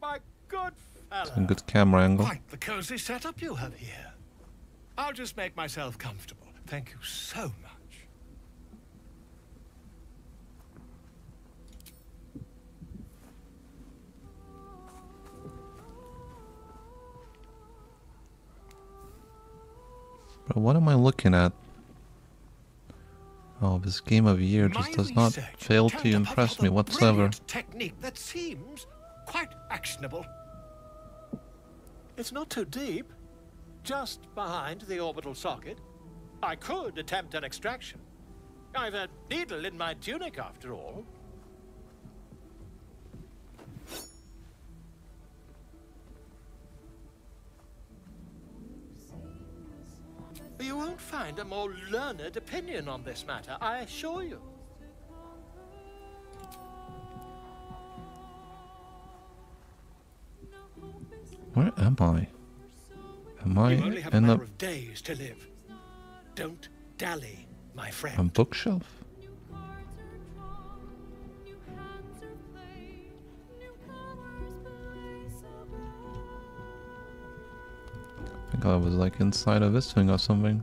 my good fellow. Some good camera angle. Quite the cozy setup you have here. I'll just make myself comfortable. Thank you so much. But what am I looking at? Oh, this game of year just does not fail to impress me whatsoever. Technique that seems quite actionable. It's not too deep. Just behind the orbital socket. I could attempt an extraction. I've a needle in my tunic after all. You won't find a more learned opinion on this matter, I assure you. Where am I? Am I You only have a in a, of days to live. Don't dally, my a friend. bookshelf? I think I was like inside of this thing or something.